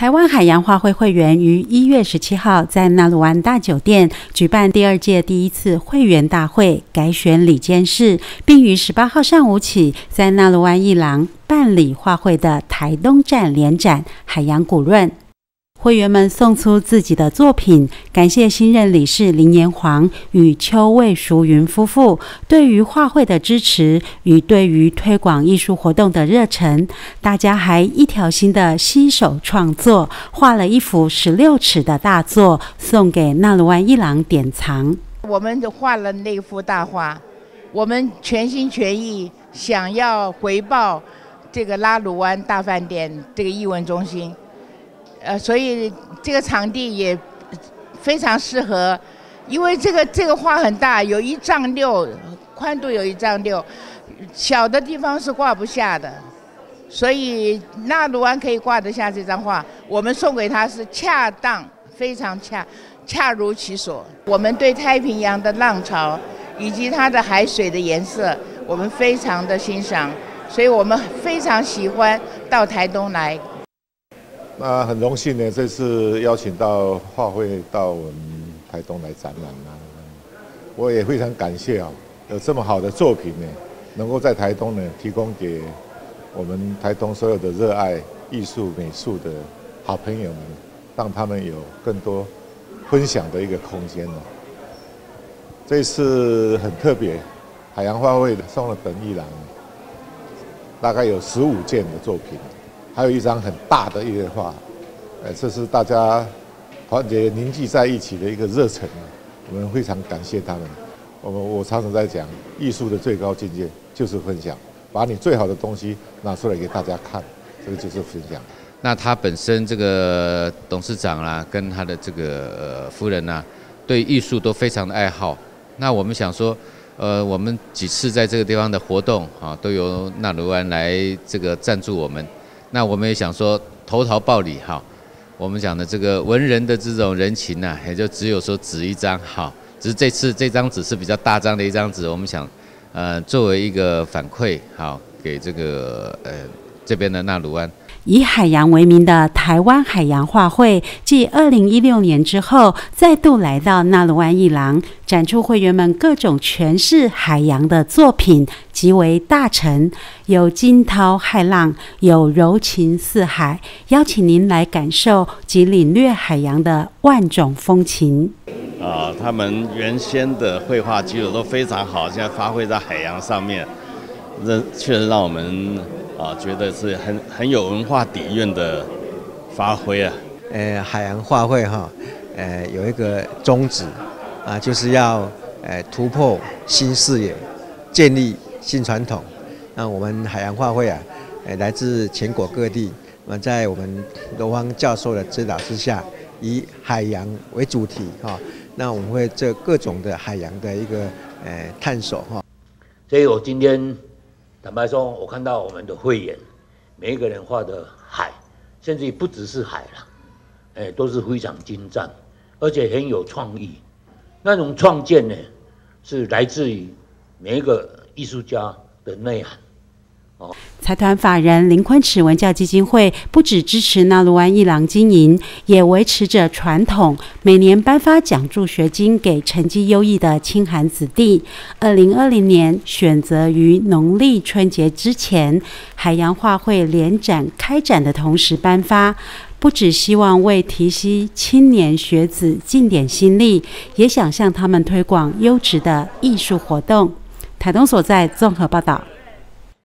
台湾海洋花卉会员于一月十七号在纳鲁湾大酒店举办第二届第一次会员大会，改选理监事，并于十八号上午起在纳鲁湾一廊办理花卉的台东站联展《海洋古润》。会员们送出自己的作品，感谢新任理事林延煌与邱蔚淑云夫妇对于画会的支持与对于推广艺术活动的热忱。大家还一条心的携手创作，画了一幅十六尺的大作，送给纳鲁湾一郎典藏。我们画了那幅大画，我们全心全意想要回报这个拉鲁湾大饭店这个艺文中心。呃，所以这个场地也非常适合，因为这个这个画很大，有一丈六，宽度有一丈六，小的地方是挂不下的，所以纳鲁湾可以挂得下这张画，我们送给他是恰当，非常恰，恰如其所。我们对太平洋的浪潮以及它的海水的颜色，我们非常的欣赏，所以我们非常喜欢到台东来。那很荣幸呢，这次邀请到画会到我们台东来展览啊，我也非常感谢啊，有这么好的作品呢，能够在台东呢提供给我们台东所有的热爱艺术美术的好朋友们，让他们有更多分享的一个空间呢。这次很特别，海洋画会送了本一郎大概有十五件的作品。还有一张很大的一个画，呃，这是大家团结凝聚在一起的一个热忱我们非常感谢他们。我们我常常在讲，艺术的最高境界就是分享，把你最好的东西拿出来给大家看，这个就是分享。那他本身这个董事长啦，跟他的这个呃夫人呐，对艺术都非常的爱好。那我们想说，呃，我们几次在这个地方的活动啊，都由纳鲁安来这个赞助我们。那我们也想说投桃报李哈，我们讲的这个文人的这种人情呐，也就只有说纸一张哈，只是这次这张纸是比较大张的一张纸，我们想，呃，作为一个反馈好给这个呃这边的纳鲁安。以海洋为名的台湾海洋画会，继二零一六年之后，再度来到纳鲁湾一廊，展出会员们各种诠释海洋的作品，极为大成，有惊涛骇浪，有柔情似海，邀请您来感受及领略海洋的万种风情。啊，他们原先的绘画基础都非常好，现在发挥在海洋上面，这确实让我们。啊，觉得是很很有文化底蕴的发挥啊！呃，海洋画会哈，呃，有一个宗旨啊，就是要呃突破新视野，建立新传统。那我们海洋画会啊，呃，来自全国各地，那么在我们罗芳教授的指导之下，以海洋为主题哈，那我们会做各种的海洋的一个呃探索哈。所以我今天。坦白说，我看到我们的会员，每一个人画的海，甚至不只是海了，哎，都是非常精湛，而且很有创意。那种创建呢，是来自于每一个艺术家的内涵。财团法人林坤池文教基金会不只支持纳鲁湾一郎经营，也维持着传统，每年颁发奖助学金给成绩优异的清寒子弟。二零二零年选择于农历春节之前，海洋画会联展开展的同时颁发，不只希望为提携青年学子尽点心力，也想向他们推广优质的艺术活动。台东所在综合报道。